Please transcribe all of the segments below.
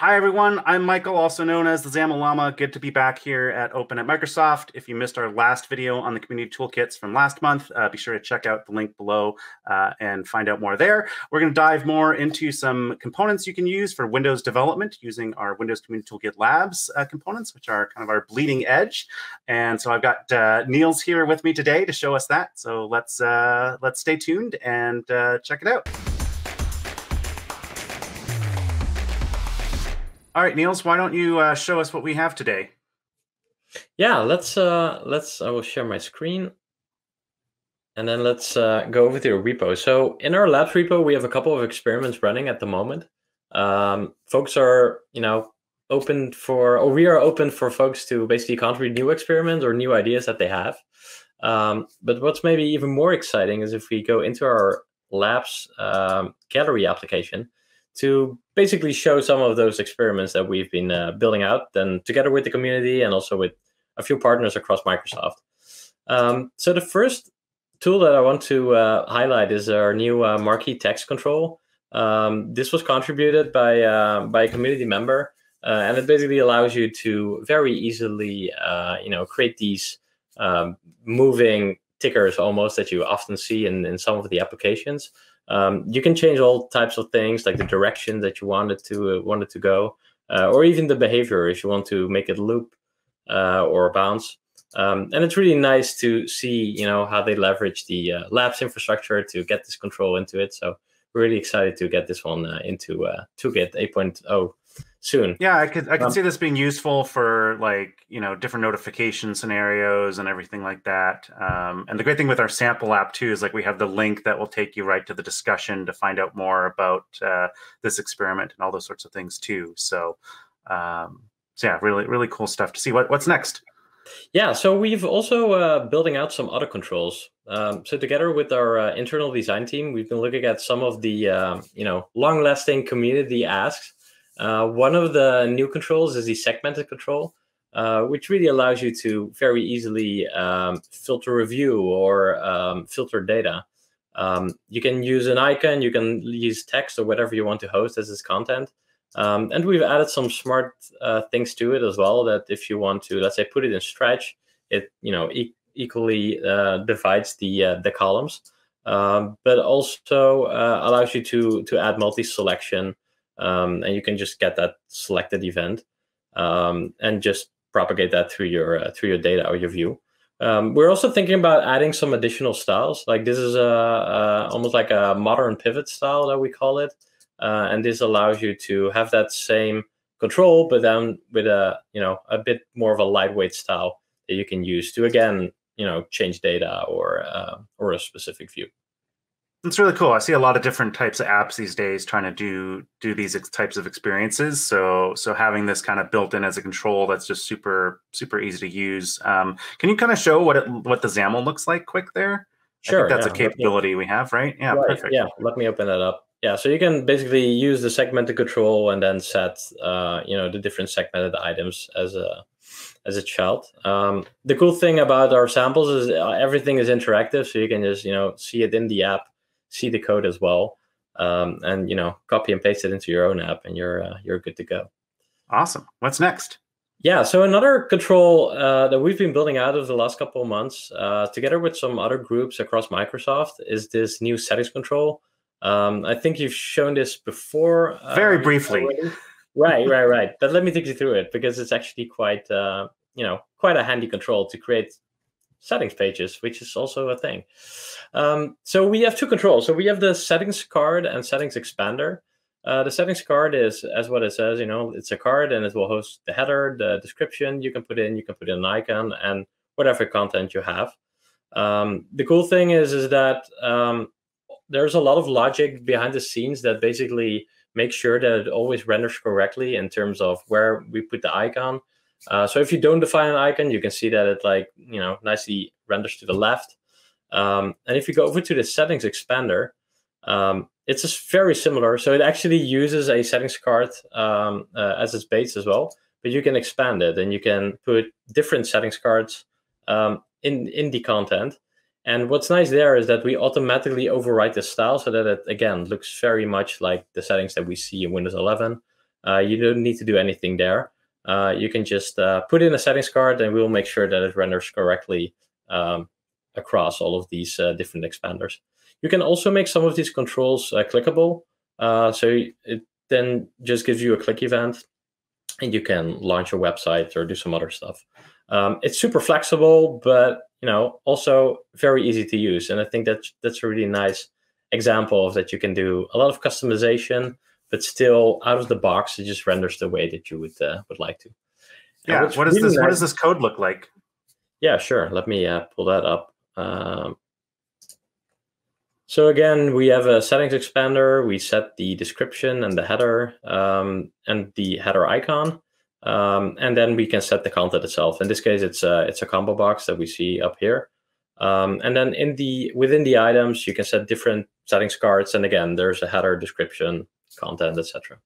Hi, everyone. I'm Michael, also known as the Llama. Good to be back here at Open at Microsoft. If you missed our last video on the community toolkits from last month, uh, be sure to check out the link below uh, and find out more there. We're going to dive more into some components you can use for Windows development using our Windows Community Toolkit Labs uh, components, which are kind of our bleeding edge. And so I've got uh, Niels here with me today to show us that. So let's uh, let's stay tuned and uh, check it out. All right, Niels, why don't you uh, show us what we have today? Yeah, let's uh, let's. I will share my screen, and then let's uh, go over to the repo. So in our labs repo, we have a couple of experiments running at the moment. Um, folks are, you know, open for, or we are open for folks to basically contribute new experiments or new ideas that they have. Um, but what's maybe even more exciting is if we go into our labs um, gallery application to basically show some of those experiments that we've been uh, building out, then together with the community and also with a few partners across Microsoft. Um, so the first tool that I want to uh, highlight is our new uh, marquee text control. Um, this was contributed by uh, by a community member, uh, and it basically allows you to very easily, uh, you know, create these um, moving tickers almost that you often see in, in some of the applications. Um, you can change all types of things, like the direction that you wanted to uh, wanted to go, uh, or even the behavior if you want to make it loop uh, or bounce. Um, and it's really nice to see, you know, how they leverage the uh, labs infrastructure to get this control into it. So we're really excited to get this one uh, into uh, Toolkit 8.0 soon. Yeah, I could I could um, see this being useful for like you know different notification scenarios and everything like that. Um, and the great thing with our sample app too is like we have the link that will take you right to the discussion to find out more about uh, this experiment and all those sorts of things too. So, um, so yeah, really really cool stuff to see. What what's next? Yeah, so we've also uh, building out some other controls. Um, so together with our uh, internal design team, we've been looking at some of the uh, you know long-lasting community asks uh, one of the new controls is the segmented control, uh, which really allows you to very easily um, filter review or um, filter data. Um, you can use an icon, you can use text or whatever you want to host as its content. Um, and we've added some smart uh, things to it as well. That if you want to, let's say, put it in stretch, it you know e equally uh, divides the uh, the columns, um, but also uh, allows you to to add multi selection um, and you can just get that selected event um, and just propagate that through your uh, through your data or your view. Um, we're also thinking about adding some additional styles. Like this is a, a almost like a modern pivot style that we call it, uh, and this allows you to have that same control, but then with a you know a bit more of a lightweight style that you can use to again you know change data or uh, or a specific view. It's really cool. I see a lot of different types of apps these days trying to do do these types of experiences. So so having this kind of built in as a control that's just super super easy to use. Um, can you kind of show what it what the XAML looks like quick there? Sure, that's yeah. a capability me, we have, right? Yeah, right, perfect. Yeah, let me open that up. Yeah, so you can basically use the segmented control and then set uh, you know the different segmented items as a as a child. Um, the cool thing about our samples is uh, everything is interactive, so you can just you know see it in the app see the code as well, um, and you know copy and paste it into your own app, and you're uh, you're good to go. Awesome. What's next? Yeah, so another control uh, that we've been building out over the last couple of months, uh, together with some other groups across Microsoft, is this new settings control. Um, I think you've shown this before. Very briefly. right, right, right. But let me take you through it because it's actually quite, uh, you know, quite a handy control to create settings pages, which is also a thing. Um, so we have two controls. So we have the settings card and settings expander. Uh, the settings card is, as what it says, you know, it's a card and it will host the header, the description you can put in, you can put in an icon and whatever content you have. Um, the cool thing is, is that um, there's a lot of logic behind the scenes that basically make sure that it always renders correctly in terms of where we put the icon. Uh, so if you don't define an icon, you can see that it like, you know, nicely renders to the left. Um, and if you go over to the settings expander, um, it's just very similar. So it actually uses a settings card um, uh, as its base as well, but you can expand it and you can put different settings cards um, in, in the content. And what's nice there is that we automatically overwrite the style so that it, again, looks very much like the settings that we see in Windows 11. Uh, you don't need to do anything there. Uh, you can just uh, put in a settings card and we'll make sure that it renders correctly um, across all of these uh, different expanders. You can also make some of these controls uh, clickable. Uh, so it then just gives you a click event and you can launch a website or do some other stuff. Um, it's super flexible, but you know also very easy to use. And I think that's that's a really nice example of that you can do a lot of customization, but still out of the box, it just renders the way that you would uh, would like to. Yeah. What does really this nice, What does this code look like? Yeah, sure. Let me uh, pull that up. Um, so again, we have a settings expander. We set the description and the header um, and the header icon. Um, and then we can set the content itself. In this case, it's a, it's a combo box that we see up here. Um, and then in the within the items, you can set different settings cards. And again, there's a header, description, content, etc.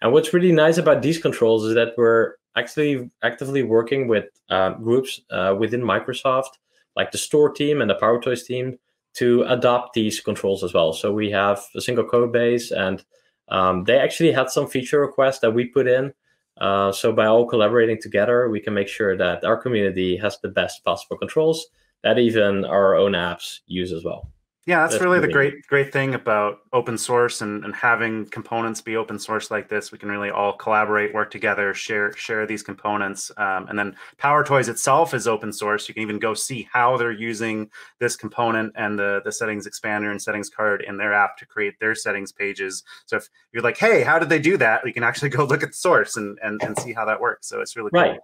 And what's really nice about these controls is that we're actually actively working with uh, groups uh, within Microsoft, like the store team and the PowerToys team, to adopt these controls as well. So we have a single code base, and um, they actually had some feature requests that we put in. Uh, so by all collaborating together, we can make sure that our community has the best possible controls that even our own apps use as well. Yeah, that's, that's really, the great great thing about open source and, and having components be open source like this. We can really all collaborate, work together, share share these components. Um, and then PowerToys itself is open source. You can even go see how they're using this component and the the settings expander and settings card in their app to create their settings pages. So if you're like, hey, how did they do that? You can actually go look at the source and and, and see how that works. So it's really cool.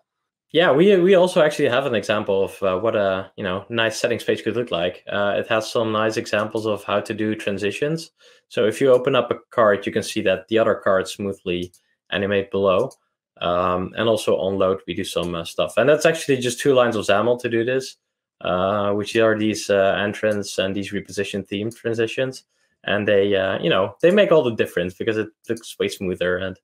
Yeah, we we also actually have an example of uh, what a you know nice settings page could look like. Uh, it has some nice examples of how to do transitions. So if you open up a card, you can see that the other cards smoothly animate below. Um, and also on load, we do some uh, stuff, and that's actually just two lines of XAML to do this, uh, which are these uh, entrance and these reposition theme transitions, and they uh, you know they make all the difference because it looks way smoother and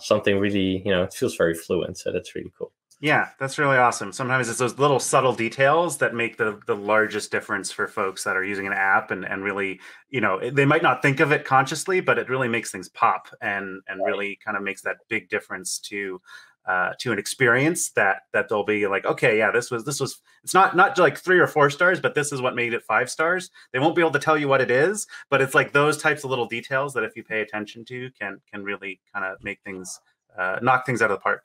something really you know it feels very fluent. So that's really cool. Yeah, that's really awesome. Sometimes it's those little subtle details that make the the largest difference for folks that are using an app and and really, you know, they might not think of it consciously, but it really makes things pop and and really kind of makes that big difference to uh, to an experience that that they'll be like, okay, yeah, this was this was it's not not like three or four stars, but this is what made it five stars. They won't be able to tell you what it is, but it's like those types of little details that if you pay attention to can can really kind of make things uh, knock things out of the park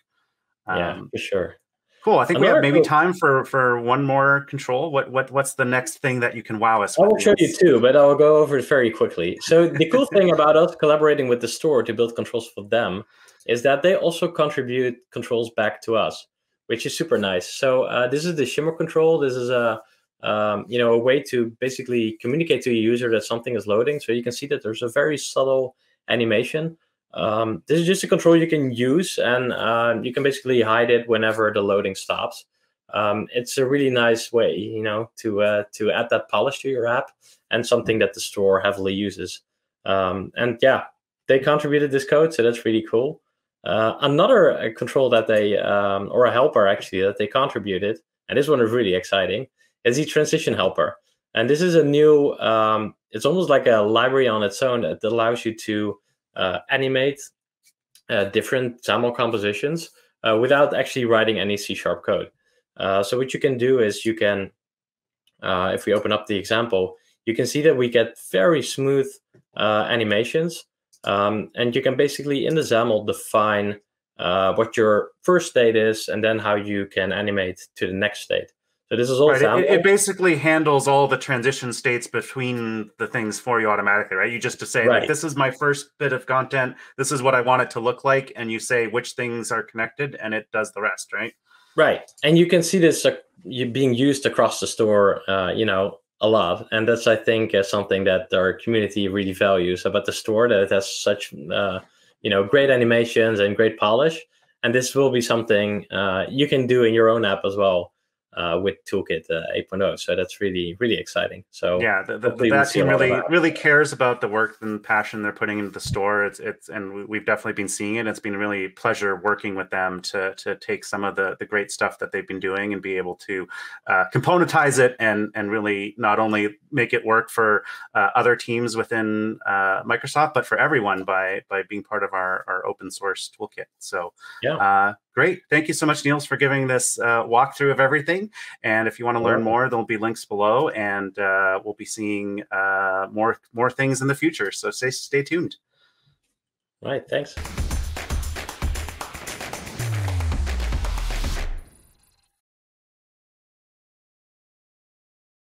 yeah, um, for sure. Cool. I think Another we have maybe cool. time for for one more control. What what what's the next thing that you can wow us? I will show you two, but I'll go over it very quickly. So the cool thing about us collaborating with the store to build controls for them is that they also contribute controls back to us, which is super nice. So uh, this is the shimmer control. This is a um, you know a way to basically communicate to a user that something is loading. So you can see that there's a very subtle animation um, this is just a control you can use, and uh, you can basically hide it whenever the loading stops. Um, it's a really nice way, you know, to uh, to add that polish to your app, and something that the store heavily uses. Um, and yeah, they contributed this code, so that's really cool. Uh, another uh, control that they, um, or a helper actually, that they contributed, and this one is really exciting, is the transition helper. And this is a new, um, it's almost like a library on its own that allows you to uh, animate uh, different XAML compositions uh, without actually writing any C sharp code. so what you can do is you can, if we open up the example, you can see that we get very smooth animations. Um, and you can basically in the XAML define uh, what your first state is and then how you can animate to the next state. So this is all right. It, it, basically handles all the transition states between the things for you automatically, right? You just to say right. like this is my first bit of content. This is what I want it to look like, and you say which things are connected, and it does the rest, right? Right, and you can see this uh, being used across the store, uh, you know, a lot, and that's I think uh, something that our community really values about the store that it has such, uh, you know, great animations and great polish, and this will be something uh, you can do in your own app as well uh, with Toolkit uh, 8.0. So that's really really exciting. So yeah, the, the, the, that team really really cares about the work and passion they're putting into the store. It's it's and we've definitely been seeing it. It's been really pleasure working with them to to take some of the the great stuff that they've been doing and be able to uh, componentize it and and really not only make it work for uh, other teams within uh, Microsoft, but for everyone by by being part of our our open source toolkit. So yeah uh, Great. Thank you so much, Niels, for giving this uh, walkthrough of everything. And if you want to learn more, there'll be links below, and uh, we'll be seeing uh, more more things in the future. So stay stay tuned. All right. Thanks.